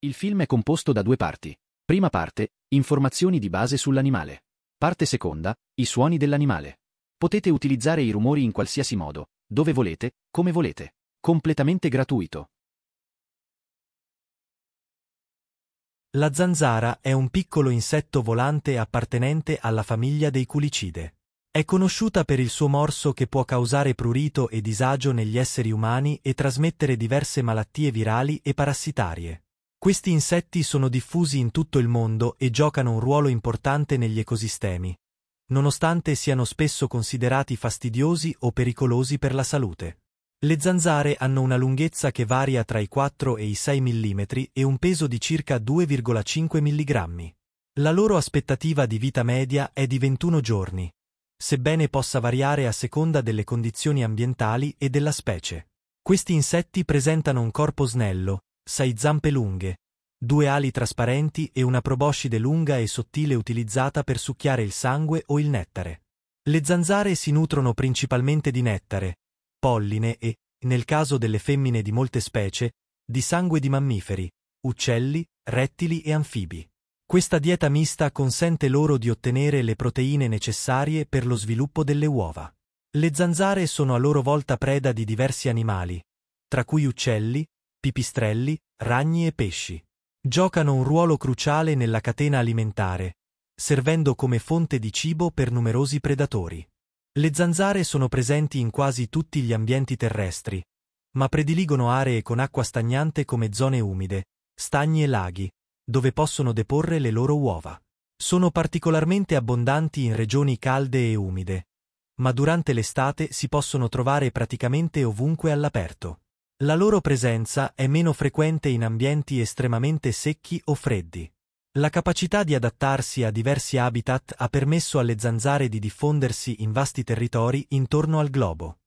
Il film è composto da due parti. Prima parte, informazioni di base sull'animale. Parte seconda, i suoni dell'animale. Potete utilizzare i rumori in qualsiasi modo, dove volete, come volete. Completamente gratuito. La zanzara è un piccolo insetto volante appartenente alla famiglia dei culicide. È conosciuta per il suo morso che può causare prurito e disagio negli esseri umani e trasmettere diverse malattie virali e parassitarie. Questi insetti sono diffusi in tutto il mondo e giocano un ruolo importante negli ecosistemi, nonostante siano spesso considerati fastidiosi o pericolosi per la salute. Le zanzare hanno una lunghezza che varia tra i 4 e i 6 mm e un peso di circa 2,5 mg. La loro aspettativa di vita media è di 21 giorni, sebbene possa variare a seconda delle condizioni ambientali e della specie. Questi insetti presentano un corpo snello, sei zampe lunghe, due ali trasparenti e una proboscide lunga e sottile utilizzata per succhiare il sangue o il nettare. Le zanzare si nutrono principalmente di nettare, polline e, nel caso delle femmine di molte specie, di sangue di mammiferi, uccelli, rettili e anfibi. Questa dieta mista consente loro di ottenere le proteine necessarie per lo sviluppo delle uova. Le zanzare sono a loro volta preda di diversi animali, tra cui uccelli, pipistrelli, ragni e pesci. Giocano un ruolo cruciale nella catena alimentare, servendo come fonte di cibo per numerosi predatori. Le zanzare sono presenti in quasi tutti gli ambienti terrestri, ma prediligono aree con acqua stagnante come zone umide, stagni e laghi, dove possono deporre le loro uova. Sono particolarmente abbondanti in regioni calde e umide, ma durante l'estate si possono trovare praticamente ovunque all'aperto. La loro presenza è meno frequente in ambienti estremamente secchi o freddi. La capacità di adattarsi a diversi habitat ha permesso alle zanzare di diffondersi in vasti territori intorno al globo.